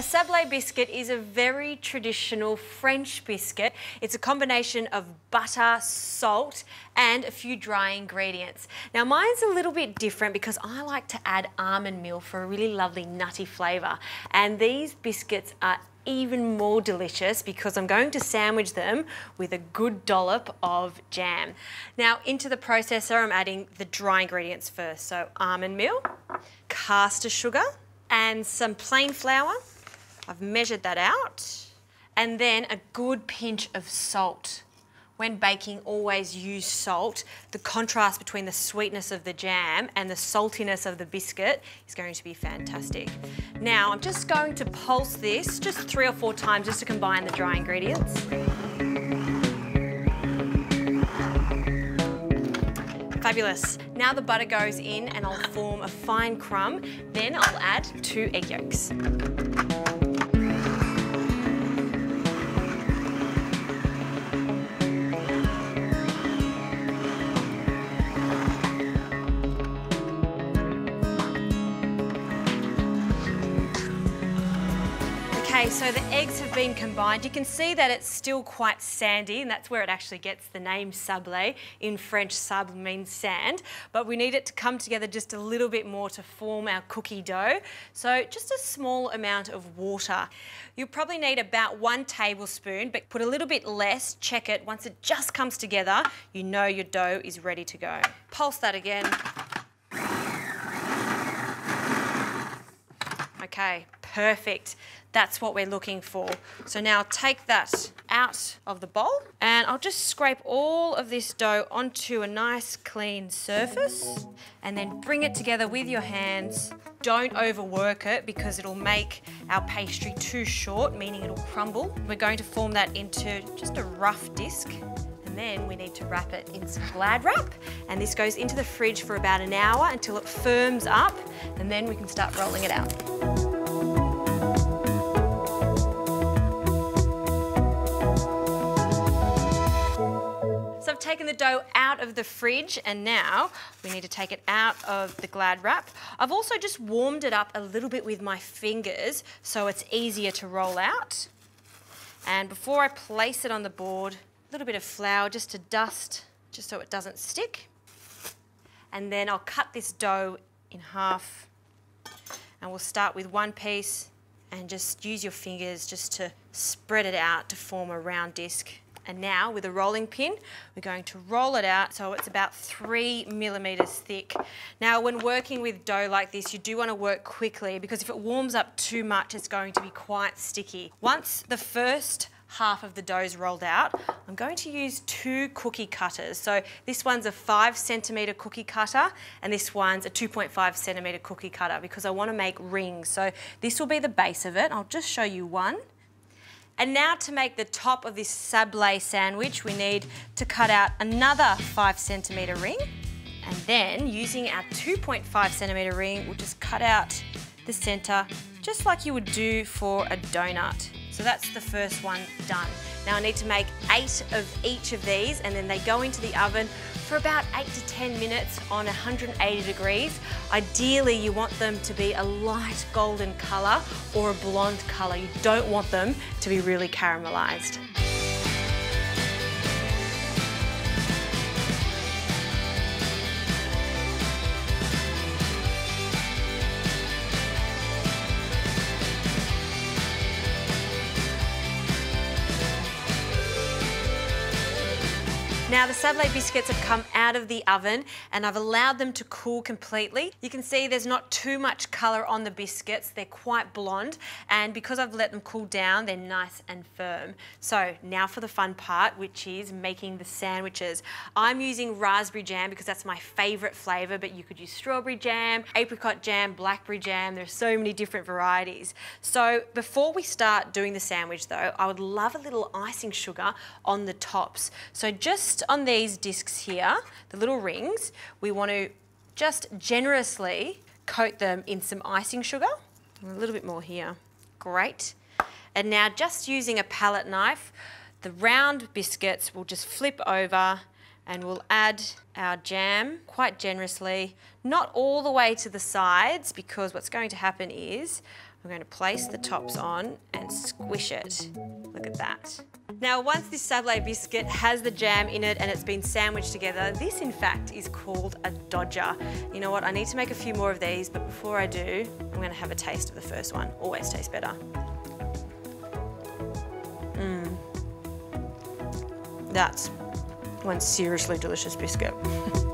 A sablé biscuit is a very traditional French biscuit. It's a combination of butter, salt, and a few dry ingredients. Now mine's a little bit different because I like to add almond meal for a really lovely nutty flavour. And these biscuits are even more delicious because I'm going to sandwich them with a good dollop of jam. Now into the processor I'm adding the dry ingredients first. So almond meal, caster sugar, and some plain flour I've measured that out. And then a good pinch of salt. When baking, always use salt. The contrast between the sweetness of the jam and the saltiness of the biscuit is going to be fantastic. Now, I'm just going to pulse this just three or four times just to combine the dry ingredients. Fabulous. Now the butter goes in and I'll form a fine crumb. Then I'll add two egg yolks. Okay, so the eggs have been combined. You can see that it's still quite sandy, and that's where it actually gets the name sablé. In French, sable means sand, but we need it to come together just a little bit more to form our cookie dough. So just a small amount of water. You'll probably need about one tablespoon, but put a little bit less, check it. Once it just comes together, you know your dough is ready to go. Pulse that again. Okay, perfect. That's what we're looking for. So now take that out of the bowl and I'll just scrape all of this dough onto a nice clean surface and then bring it together with your hands. Don't overwork it because it'll make our pastry too short, meaning it'll crumble. We're going to form that into just a rough disc and then we need to wrap it in some glad wrap and this goes into the fridge for about an hour until it firms up and then we can start rolling it out. Taken the dough out of the fridge and now we need to take it out of the glad wrap. I've also just warmed it up a little bit with my fingers so it's easier to roll out. And before I place it on the board, a little bit of flour just to dust, just so it doesn't stick. And then I'll cut this dough in half and we'll start with one piece and just use your fingers just to spread it out to form a round disc. And now with a rolling pin, we're going to roll it out so it's about three millimeters thick. Now when working with dough like this, you do want to work quickly because if it warms up too much, it's going to be quite sticky. Once the first half of the dough is rolled out, I'm going to use two cookie cutters. So this one's a five centimetre cookie cutter and this one's a 2.5 centimetre cookie cutter because I want to make rings. So this will be the base of it. I'll just show you one. And now to make the top of this sablé sandwich, we need to cut out another five centimetre ring. And then using our 2.5 centimetre ring, we'll just cut out the centre just like you would do for a donut. So that's the first one done. Now I need to make eight of each of these and then they go into the oven for about eight to 10 minutes on 180 degrees. Ideally, you want them to be a light golden color or a blonde color. You don't want them to be really caramelized. Now the sablé biscuits have come out of the oven and I've allowed them to cool completely. You can see there's not too much colour on the biscuits. They're quite blonde and because I've let them cool down, they're nice and firm. So now for the fun part, which is making the sandwiches. I'm using raspberry jam because that's my favourite flavour, but you could use strawberry jam, apricot jam, blackberry jam. There's so many different varieties. So before we start doing the sandwich though, I would love a little icing sugar on the tops. So just on these discs here, the little rings, we want to just generously coat them in some icing sugar. A little bit more here. Great. And now just using a palette knife, the round biscuits will just flip over And we'll add our jam quite generously, not all the way to the sides because what's going to happen is we're going to place the tops on and squish it. Look at that. Now, once this sablé biscuit has the jam in it and it's been sandwiched together, this in fact is called a dodger. You know what, I need to make a few more of these, but before I do, I'm gonna have a taste of the first one. Always tastes better. Mmm. That's one seriously delicious biscuit.